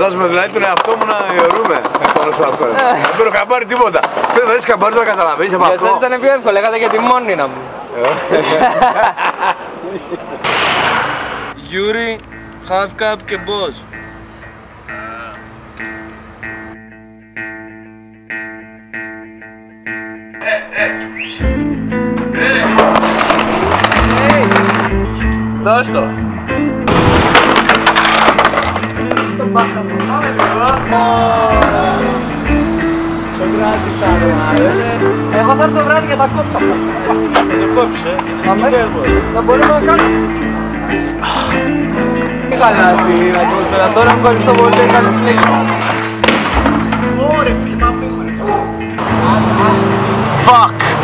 Φαντάζομαι δηλαδή τον εαυτό μου να ιωρούμε πάνω σε αυτό. Δεν παίρνω καμπάρι τίποτα. Δεν θα έχεις καμπάρι να καταλαβαίνεις από Για αυτό. εσάς ήταν πιο εύκολο, λέγατε για τη μόνη να μου. Γιούρι, Half Cup και Boss. Δώσ' το. Το κράτησα το Εγώ θα έρθω βράδυ για τα κόψα. Το κόψε. Αμέσως. Θα μπορούμε να κάνουμε. Τι καλά φίλοι, να κόψω. Τώρα ευχαριστώ πολύ, καλή συνέχεια. Fuck.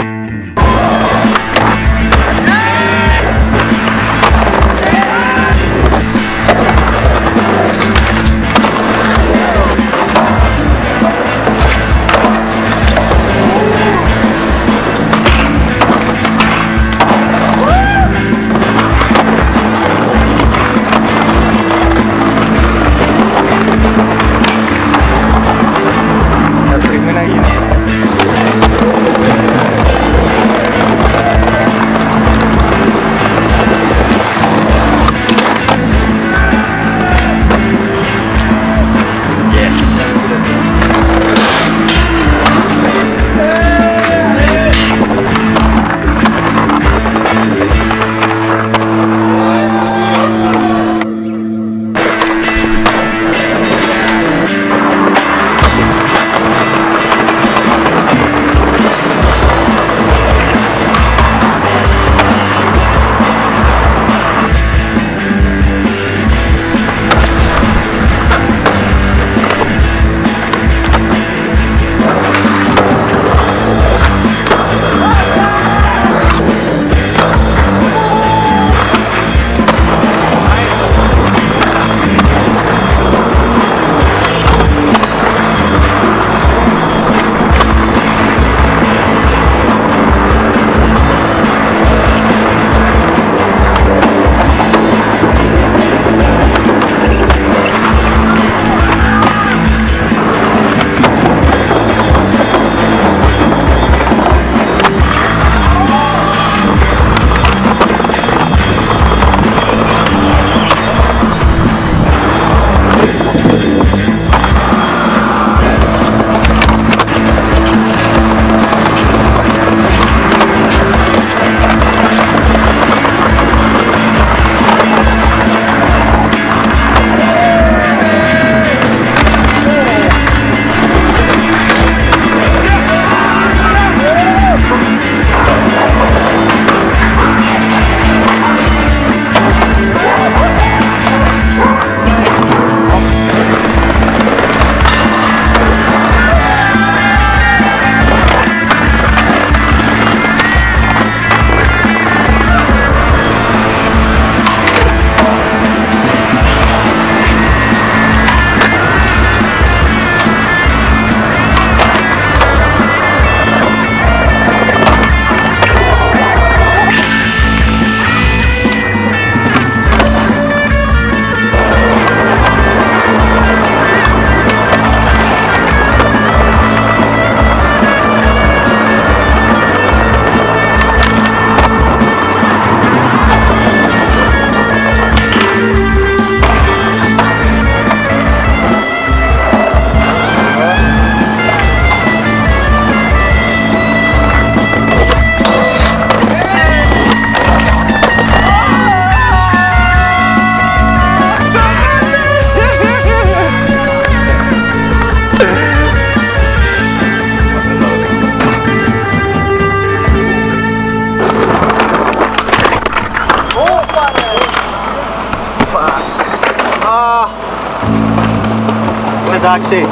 Εντάξει.